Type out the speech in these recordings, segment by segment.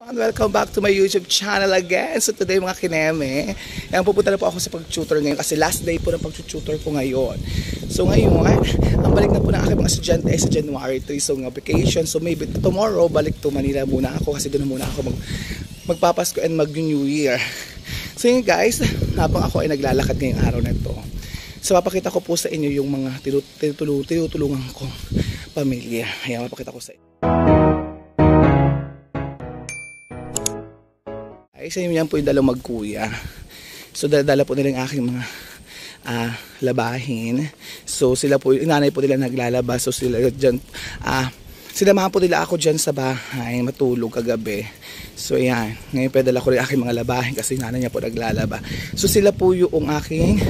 And welcome back to my YouTube channel again. So today mga kineme, yan pupunta na po ako sa pag-tutor ngayon kasi last day po ng pag-tutor ko ngayon. So ngayon, ang balik na po ng aking mga estudyante sa January 3. So nga vacation. So maybe tomorrow, balik to Manila muna ako kasi doon muna ako mag magpapasko and mag-New Year. So yun guys, habang ako ay naglalakad ngayong araw na ito. So papakita ko po sa inyo yung mga tinutulungan ko pamilya. Ayan, papakita ko sa inyo. Ay, sa inyo yan po yung dalawang magkuya. So, dala po nila yung aking mga ah, labahin. So, sila po, yung nanay po nila naglalaba. So, sila dyan, ah, sinamahan po nila ako dyan sa bahay, matulog kagabi. So, yan. Ngayon, pedala ko rin aking mga labahin kasi nanay niya po naglalaba. So, sila po yung aking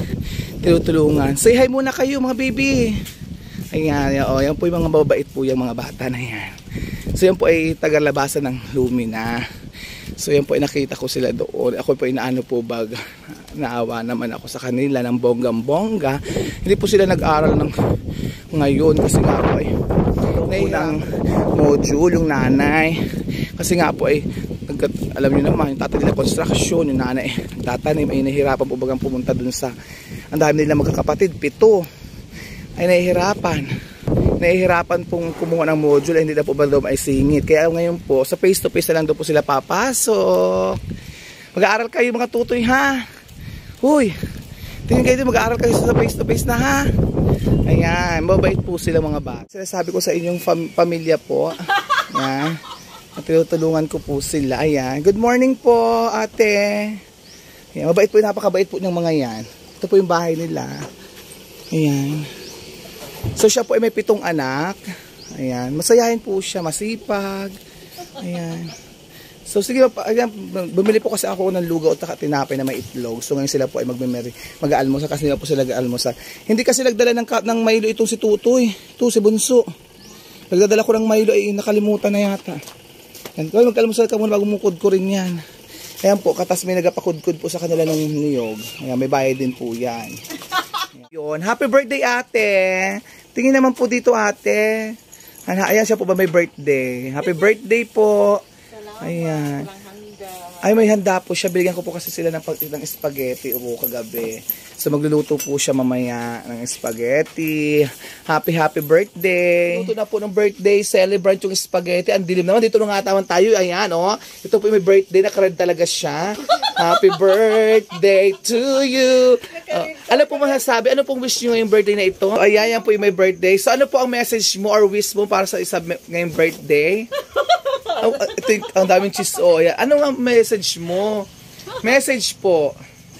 tinutulungan. Say hi muna kayo, mga baby. Ayan, yan, oh, yan po yung mga mababait po yung mga bata na yan. So, yan po ay tagalabasan ng Lumina. So yan po ay nakita ko sila doon. Ako po inaano po bag naawa naman ako sa kanila ng bonggang bongga. Hindi po sila nag-aral ng ngayon kasi nga po ay unang module yung nanay. Kasi nga po ay alam niyo naman yung tatay nila construction, yung nanay tatanim ay nahihirapan po bagang pumunta dun sa ang dami nila magkakapatid, pito ay nahihirapan nahihirapan pong kumuha ng module hindi na po ba daw maisingit. Kaya ngayon po, sa face to face na lang daw po sila papasok. Mag-aaral kayo mga tutoy ha. Huy, tingin kayo mag-aaral kayo sa face to face na ha. Ayan, mabait po sila mga bata. Sinasabi ko sa inyong fam pamilya po. Ayan. At ko po sila. Ayan. Good morning po, ate. Ayan, mabait po, napakabait po ng mga yan. Ito po yung bahay nila. Ayan. So siya po ay may pitong anak. Ayan, masayahin po siya, masipag. Ayan. So sige, ayan, bumili po kasi ako ng lugaw at tinapay na may itlog. So ngayon sila po ay magmemeri, mag-aalmusal kasi nila po sila mag-aalmusal. Hindi kasi nagdala ng, ng Milo itong si Tutoy. Ito si Bunso. Nagdadala ko ng Milo ay nakalimutan na yata. Yan, mag-almusal ka muna bago mukod ko rin yan. Ayan po, katas may nagapakudkod po sa kanila ng niyog. Ayan, may bayad din po yan. Yun, happy birthday ate. Tingin naman po dito ate. Ayan siya po ba may birthday. Happy birthday po. Ayan. Ay may handa po siya. Bigyan ko po kasi sila ng, ng spaghetti o kagabi. So magluluto po siya mamaya ng spaghetti. Happy happy birthday. Luto na po ng birthday. Celebrate yung spaghetti. Ang dilim naman. Dito nung atawan tayo. Ayan oh. Ito po may birthday. Nakared talaga siya. happy birthday to you. Uh, ano po masasabi? Ano pong wish nyo ngayong birthday na ito? Ayan, yan po yung may birthday. So ano po ang message mo or wish mo para sa isa ngayong birthday? oh, ito yung, ang daming cheese. Oh, yan. Ano ang message mo? Message po.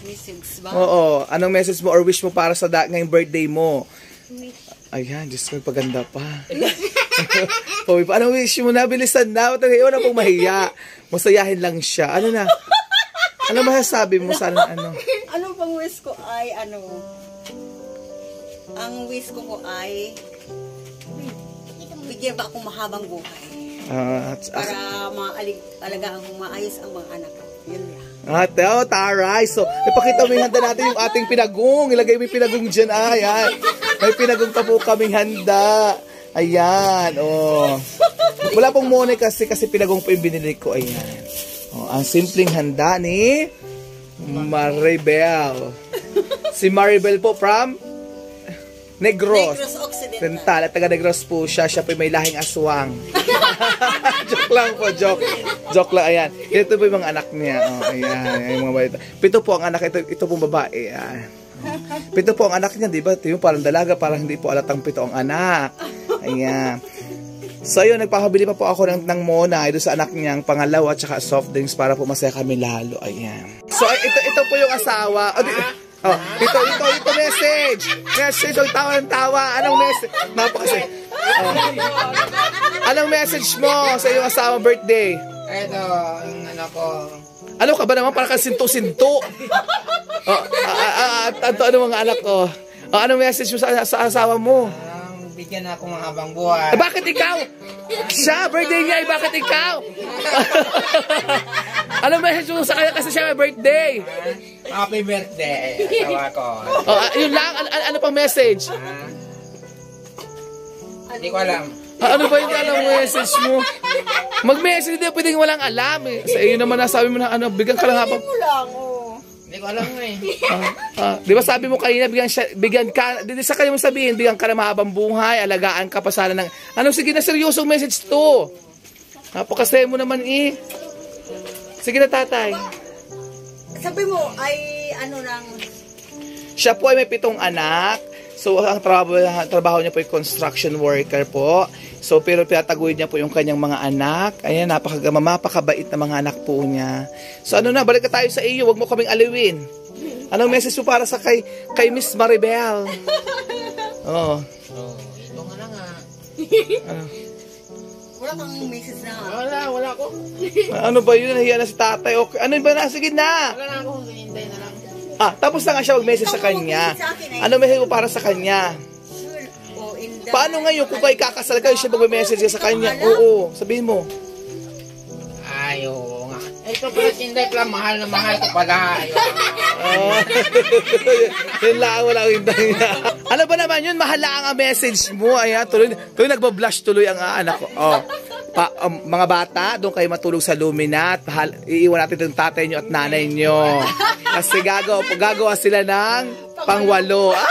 Message ba? Oo. Anong message mo or wish mo para sa da- ngayong birthday mo? Ayan, Diyos ko, paganda pa. Pawi pa. Anong wish mo na? Bilisan na. Iwan na pong mahiya. Masayahin lang siya. Ano na? Ano masasabi mo sa ano? Anong pang wish ko ay ano? Ang wish ko po ay bigyan ba akong mahabang buhay Uh, para maalig alagaan kong maayos ang mga anak ko. Yun lang. At oh, taray. So, ipakita mo yung handa natin yung ating pinagong. Ilagay mo yung pinagong dyan. Ah, ayan. May pinagong pa po kaming handa. Ayan, oh. Wala pong money kasi, kasi pinagong po yung binili ko. Ayan. Oh, ang simpleng handa ni Maribel. Si Maribel po from Negros. Negros Occidental. Dental. At taga Negros po siya. Siya po may lahing aswang. joke lang po, joke. Joke lang, ayan. Ito po yung mga anak niya. Oh, ayan, ayan yung mga babae. Pito po ang anak. Ito, ito pong babae. Ayan. Pito po ang anak niya, di ba? Ito yung parang dalaga, parang hindi po alatang pito ang anak. Ayan. So yun, nagpapabili pa po ako ng, ng Mona doon sa anak niyang pangalawa at saka soft drinks para po masaya kami lalo. Ayan. So ito, ito po yung asawa. Oh, di, Oh, ito, ito, ito message. Message, ang tawa ng tawa. Anong message? Napakasi. Oh. Anong message mo sa iyong asawa birthday? Ito, yung ano ko. Ano ka ba naman? Parang kang sinto-sinto. Oh, at ano, ano mga anak ko? Oh, anong message mo sa, sa asawa mo? Um, bigyan ako ng habang buhay. Eh, bakit ikaw? Siya, birthday niya, eh, bakit ikaw? anong message mo sa kanya kasi siya may birthday? Happy birthday, asawa ko. Oh, ah, yun lang. Ano, ano pang message? Hindi ko alam. Ah, ano ba yung anong message mo? Mag-message hindi pwedeng walang alam eh. Sa iyo naman nasabi mo na ano, bigyan ka lang habang Mo lang, oh. Hindi ko alam nga eh. Ah, ah, di ba sabi mo kanina, bigyan, siya, bigyan ka, di, di sa kanya mo sabihin, bigyan ka na mahabang buhay, alagaan ka pa sana ng, ano, sige na seryosong message to. Napakasaya mo naman eh. Sige na tatay. Sabi mo, ay ano lang, Siya po ay may pitong anak. So, ang trabaho, ang trabaho niya po ay construction worker po. So, pero pinataguyod niya po yung kanyang mga anak. Ayan, napaka, mapakabait na mga anak po niya. So, ano na, balik ka tayo sa iyo. Huwag mo kaming aliwin. Anong message mo para sa kay, kay Miss Maribel? Oh. Oh, ito nga lang ah. wala kang message na. Wala, wala ko. Ano ba yun? Nahiya na si tatay. Okay. Ano ba na? Sige na. Wala na ako. Ah, tapos na nga siya mag-message sa kanya. Ano message mo para sa kanya? Oh, Paano ngayon kung kayo kakasal kayo, siya mag-message sa kanya? Oo, sabihin mo. Ay, oo nga. Eh, Ito pala tinday pala. Mahal na mahal ko pala. Ayun. Ah. yun lang, wala akong hintay na. Ano ba naman yun? Mahal lang ang message mo. Ayan, tuloy, tuloy nagbablush tuloy ang ah, anak ko. Oh. Pa, um, mga bata, doon kayo matulog sa Luminat. Pahal, iiwan natin yung tatay nyo at nanay nyo. Kasi gagawa, gagawa sila ng pangwalo. Ah!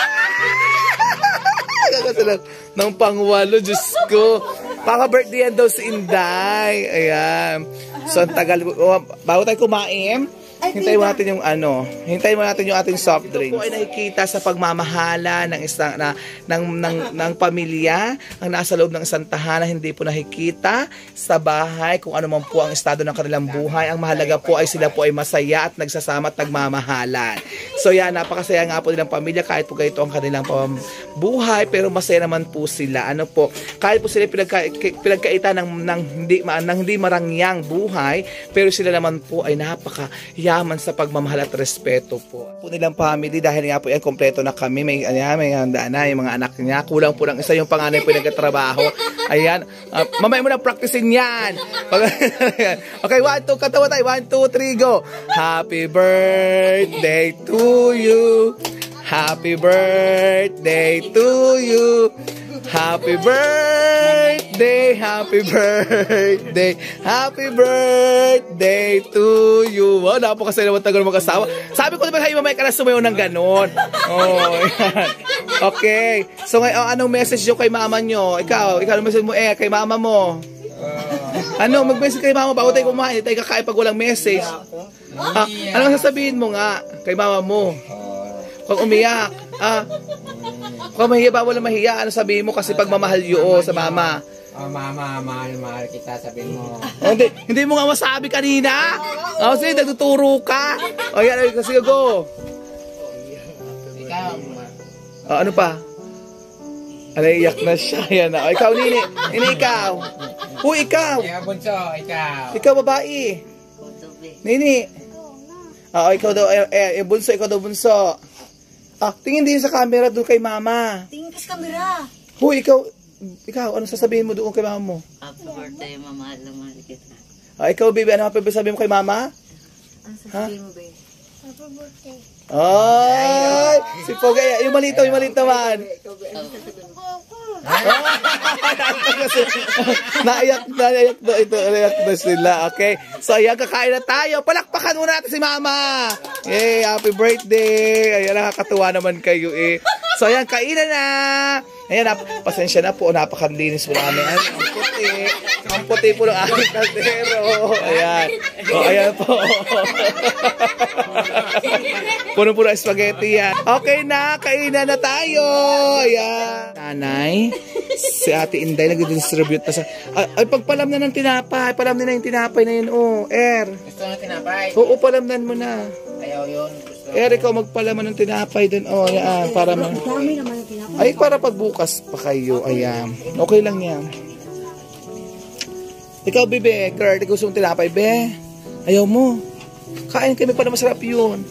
Gagawa sila ng pangwalo, Diyos ko. Paka-birthday yan daw si Inday. Ayan. So, ang tagal. Oh, bago tayo kumain, hintayin mo natin yung ano, hintayin mo natin yung ating soft drink. Ito ay nakikita sa pagmamahala ng isang na ng ng ng pamilya ang nasa loob ng isang tahanan hindi po nakikita sa bahay kung ano man po ang estado ng kanilang buhay. Ang mahalaga po ay sila po ay masaya at nagsasama at nagmamahalan. So yan, napakasaya nga po nilang pamilya kahit po ganito ang kanilang buhay pero masaya naman po sila. Ano po, kahit po sila pinagka, pinagkaitan ng, ng, hindi, ng hindi marangyang buhay pero sila naman po ay napaka yaman sa pagmamahal at respeto po. Po nilang family dahil nga po yan kompleto na kami, may ano, may handa na yung mga anak niya. Kulang po lang isa yung panganay po yung nagkatrabaho. Ayan, Ah, mamaya mo na practicein yan. Okay, one, two, katawa tayo. One, two, three, go. Happy birthday to you. Happy birthday to you. Happy birthday, happy birthday, happy birthday to you. Wow, napakasaya naman tagal mag-asawa. Sabi ko naman, hay, mamaya ka na sumayo ng ganon. Oh, yan. Okay. So, ngayon, anong message nyo kay mama nyo? Ikaw, ikaw, anong message mo eh, kay mama mo? Ano, mag-message kay mama bago tayo kumain, tayo kakain pag walang message. Ah, ano sasabihin mo nga kay mama mo? Pag umiyak, ah, kung mahiya ba wala mahiya, ano sabihin mo kasi pagmamahal yun sa mama. Oh, mama, mahal, mahal kita, sabihin mo. Oh, hindi, hindi mo nga masabi kanina. Oh, sige, nagtuturo ka. O yan, ay, sige, go. Ikaw, Oh, ano pa? Ano, iyak na siya. Yan na. O, ikaw, Nini. Nini, ikaw. Uy, ikaw. Kaya bunso, ikaw. Ikaw, babae. Nini. Oo, ikaw daw, eh, eh, eh, bunso, ikaw daw, bunso. Ah, tingin din sa camera doon kay mama. Tingin ka sa camera. Huy, ikaw, ikaw, ano sasabihin mo doon kay mama mo? Happy birthday, mamahal na mahal kita. Ah, ikaw, baby, ano pa sabihin mo kay mama? Ano sasabihin mo, babe? Ay! Si Pogay, yung malito, yung malito naman. naiyak na, naiyak na, ito, naiyak na sila, okay? So, ayan, kakain na tayo. Palakpakan muna natin si Mama. Yay, happy birthday. Ayan, nakakatuwa naman kayo eh. So, ayan, kainan na. Ayan, nap pasensya na po, napakalinis po namin. Ano, ang puti. Ang puti po ng aming kaldero. Ayan. O, ayan po. Puno po ng spaghetti yan. Okay na, kainan na tayo. Ayan. Nanay, si Ate Inday nag-distribute na sa... Ay, ay, pagpalam na ng tinapay. Palam na yung tinapay na yun. Oh, Air. Gusto na tinapay? Oo, palamnan mo na. Ayaw yun. Gusto. Air, ikaw magpalaman ng tinapay dun. Oh, yan. Para ma... Dami naman yung tinapay. Ay, para pagbukas pa kayo. Ayan. Okay lang yan. Ikaw, bebe. Kurt, gusto mong tinapay, be? Ayaw mo. Kain kami para masarap yun.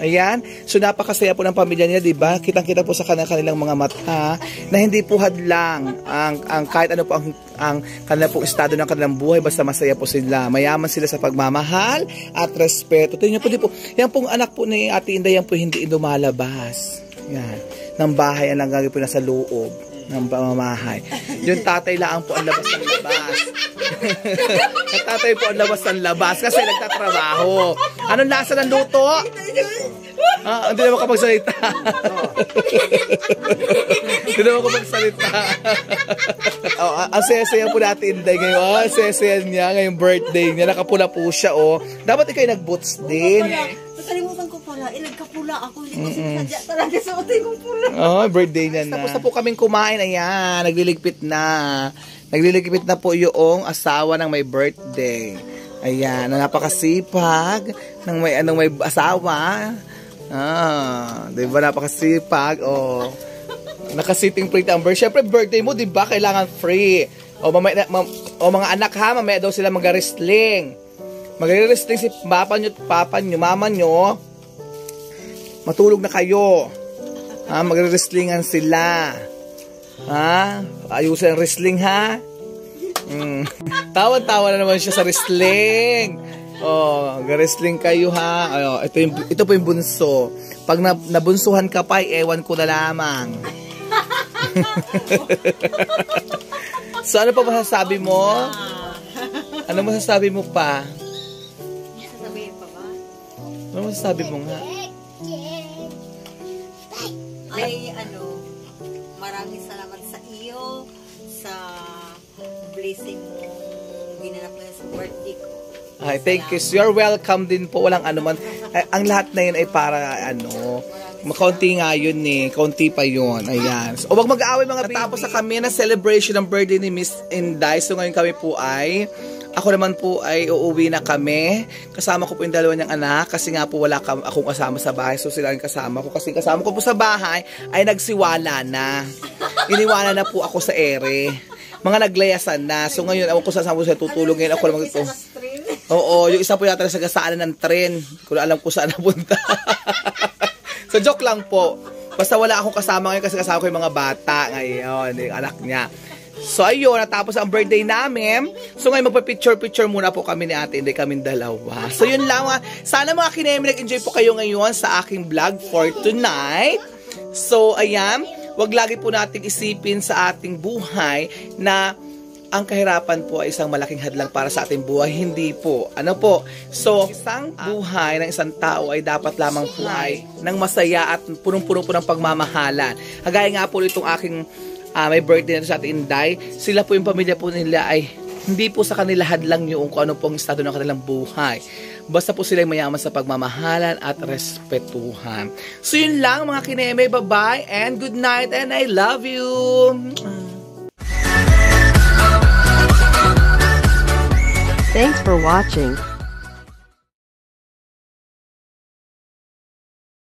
Ayan. So, napakasaya po ng pamilya nila, di ba? Kitang-kita po sa kanila kanilang mga mata na hindi po hadlang ang, ang kahit ano po ang, ang kanila pong estado ng kanilang buhay basta masaya po sila. Mayaman sila sa pagmamahal at respeto. Tingnan niyo po, di po, yan pong anak po ni Ate Inday, yan po hindi lumalabas. Yan. Ng bahay ang langgagi po nasa loob. Ng pamamahay. Yung tatay lang po ang labas ng labas. ang tatay po ang labas ng labas kasi nagtatrabaho. Anong lasa ng luto? Ah, hindi naman kapagsalita. hindi naman kapagsalita. oh, ang saya-saya po natin Inday ngayon. Oh, ang saya-saya niya ngayong birthday niya. Nakapula po siya, oh. Dapat ikaw nag-boots din. Nagkapula ako. Hindi ko sinadya talaga suotin kong pula. Oh, birthday niya na. Tapos na po kaming kumain. Ayan, nagliligpit na. Nagliligpit na po yung asawa ng may birthday. Ayan, na napakasipag ng may anong may asawa. Ah, 'di ba napakasipag? Oh. Nakasiting pretty ang birthday. Syempre birthday mo, 'di ba? Kailangan free. O mamaya, ma, o mga anak ha, mamaya daw sila mag-wrestling. Mag-wrestling si papa nyo, papa nyo, mama nyo. Matulog na kayo. Ha, magre-wrestlingan sila. Ha? Ayusin ang wrestling ha? Mm. Tawan-tawa na naman siya sa wrestling. Oh, wrestling kayo ha. Ayo, ito yung ito po yung bunso. Pag na, nabunsuhan ka pa, ewan ko na lamang. so ano pa masasabi mo? Ano masasabi mo pa? Sasabihin pa ba? Ano masasabi mo nga? Blessing mo ginanap mo sa birthday ko. Ay, thank you. You're welcome din po. Walang ano man. Ay, ang lahat na yun ay para ano, makaunti nga yun eh. Kaunti pa yun. Ayan. So, o wag mag-aaway mga baby. Tapos na kami na celebration ng birthday ni Miss Inday. So, ngayon kami po ay ako naman po ay uuwi na kami. Kasama ko po yung dalawa niyang anak kasi nga po wala ka, akong kasama sa bahay. So sila ang kasama ko. Kasi kasama ko po sa bahay ay nagsiwala na. Iniwala na po ako sa ere. Mga naglayasan na. So ngayon, ako ko saan po siya tutulong ngayon. Ako naman ito. Oo, yung isa po yata sa gasaanan ng tren. Kung alam ko saan napunta. so joke lang po. Basta wala akong kasama ngayon kasi kasama ko yung mga bata ngayon, yung anak niya. So ayun, natapos ang birthday namin. So ngayon magpa-picture-picture muna po kami ni ate, hindi kami dalawa. So yun lang, sana mga kinemi nag-enjoy po kayo ngayon sa aking vlog for tonight. So ayan, wag lagi po nating isipin sa ating buhay na ang kahirapan po ay isang malaking hadlang para sa ating buhay. Hindi po. Ano po? So, isang buhay ng isang tao ay dapat lamang po ay ng masaya at punong-puno po ng pagmamahalan. Kagaya nga po itong aking uh, may birthday na sa ating Inday. Sila po yung pamilya po nila ay hindi po sa kanila hadlang yung kung ano pong estado ng kanilang buhay. Basta po sila mayaman sa pagmamahalan at respetuhan. So yun lang mga kineme. Bye-bye and good night and I love you. Thanks for watching.